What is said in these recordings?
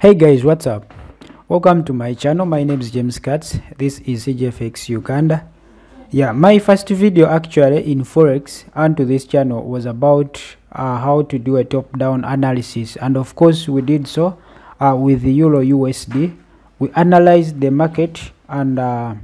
hey guys what's up? Welcome to my channel. My name is james kats. This is cgfx uganda. Yeah my first video actually in forex onto this channel was about uh, how to do a top-down analysis. And of course we did so uh, with the euro usd we analyzed the market and uh,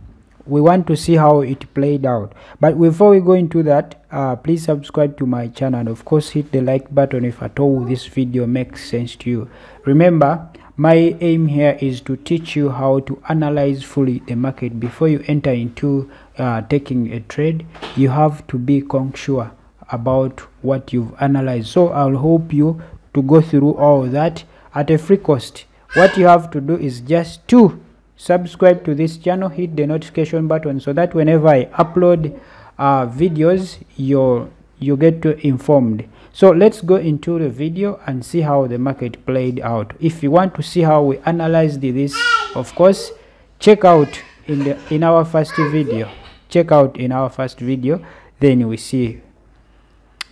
we want to see how it played out. But before we go into that uh, please subscribe to my channel and of course hit the like button if at all this video makes sense to you. Remember my aim here is to teach you how to analyze fully the market. Before you enter into uh, taking a trade you have to be sure about what you've analyzed. So i'll hope you to go through all that at a free cost. What you have to do is just to subscribe to this channel hit the notification button so that whenever i upload uh, videos you you get to informed so let's go into the video and see how the market played out. If you want to see how we analyzed this of course check out in the in our first video. Check out in our first video then we see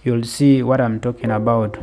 you'll see what i'm talking about.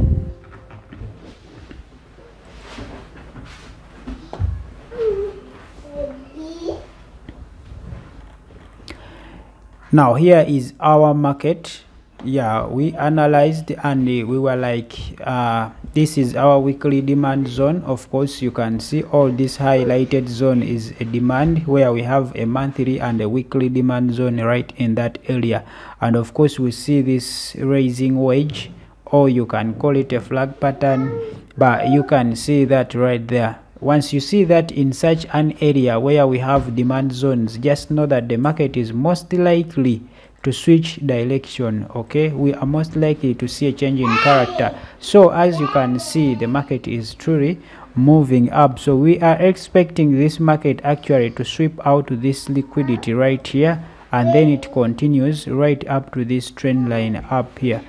Now here is our market yeah we analyzed and we were like uh, this is our weekly demand zone. Of course you can see all this highlighted zone is a demand where we have a monthly and a weekly demand zone right in that area. And of course we see this raising wedge or you can call it a flag pattern but you can see that right there. Once you see that in such an area where we have demand zones just know that the market is most likely to switch direction okay? We are most likely to see a change in character. So as you can see the market is truly moving up. So we are expecting this market actually to sweep out this liquidity right here and then it continues right up to this trend line up here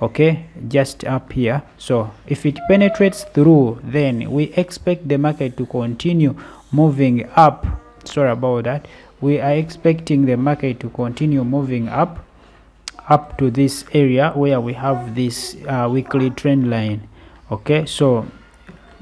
okay? Just up here. So if it penetrates through then we expect the market to continue moving up. Sorry about that we are expecting the market to continue moving up up to this area where we have this uh, weekly trend line. Okay so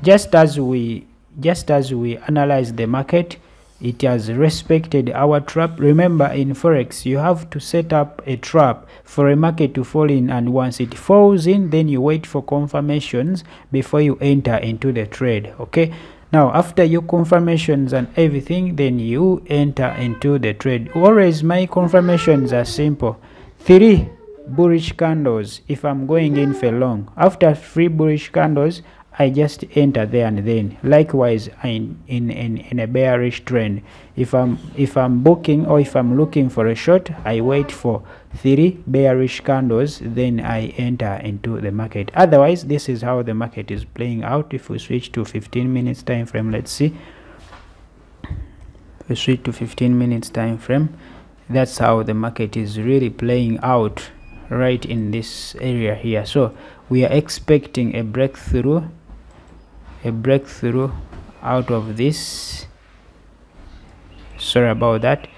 just as we just as we analyze the market it has respected our trap. Remember in forex you have to set up a trap for a market to fall in and once it falls in then you wait for confirmations before you enter into the trade. Okay now after your confirmations and everything then you enter into the trade. Always my confirmations are simple. Three bullish candles if i'm going in for long. After three bullish candles I just enter there and then. Likewise in, in, in, in a bearish trend. If I'm if I'm booking or if I'm looking for a short I wait for three bearish candles then I enter into the market. Otherwise this is how the market is playing out. If we switch to 15 minutes time frame let's see. We switch to 15 minutes time frame that's how the market is really playing out right in this area here. So we are expecting a breakthrough a breakthrough out of this. Sorry about that.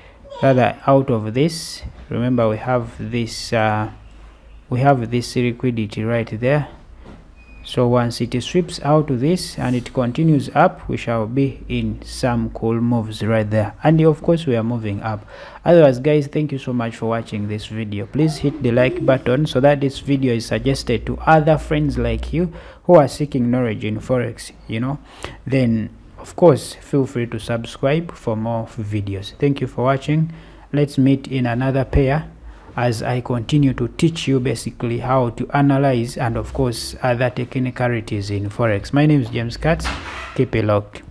Rather out of this. Remember we have this uh, we have this liquidity right there so once it sweeps out to this and it continues up we shall be in some cool moves right there. And of course we are moving up. Otherwise guys thank you so much for watching this video. Please hit the like button so that this video is suggested to other friends like you who are seeking knowledge in forex you know. Then of course feel free to subscribe for more videos. Thank you for watching. Let's meet in another pair as I continue to teach you basically how to analyze and of course other technicalities in forex. My name is James Kats. Keep it locked